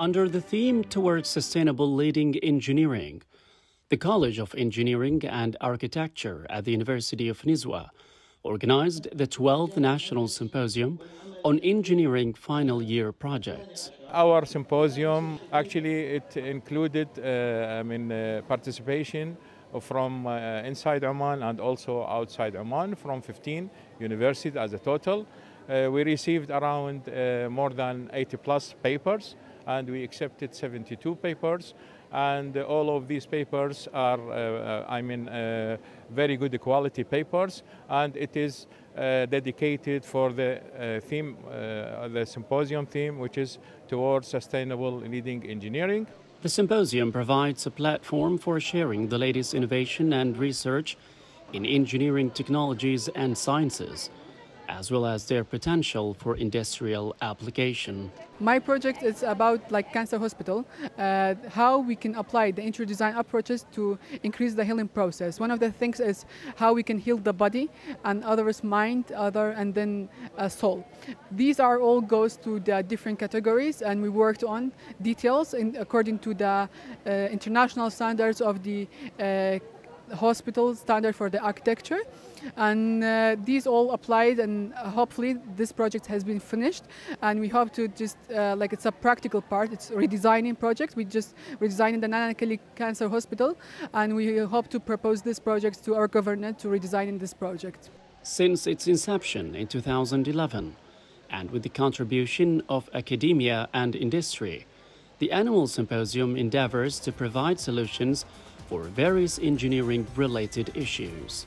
Under the theme Towards Sustainable Leading Engineering, the College of Engineering and Architecture at the University of Nizwa organized the 12th National Symposium on Engineering Final Year Projects. Our symposium actually it included uh, I mean uh, participation from uh, inside Oman and also outside Oman from 15 universities as a total. Uh, we received around uh, more than 80 plus papers and we accepted 72 papers. And all of these papers are, uh, I mean, uh, very good quality papers, and it is uh, dedicated for the theme, the symposium theme, which is towards sustainable leading engineering. The symposium provides a platform for sharing the latest innovation and research in engineering technologies and sciences as well as their potential for industrial application. My project is about like cancer hospital, uh, how we can apply the interior design approaches to increase the healing process. One of the things is how we can heal the body and others mind, other and then uh, soul. These are all goes to the different categories and we worked on details in, according to the uh, international standards of the uh, hospital standard for the architecture. And uh, these all applied and hopefully this project has been finished. And we hope to just uh, like it's a practical part. It's redesigning project. We just redesigning the Nana Kelly Cancer Hospital. And we hope to propose this project to our government to redesigning this project. Since its inception in 2011 and with the contribution of academia and industry the Animal symposium endeavors to provide solutions for various engineering related issues.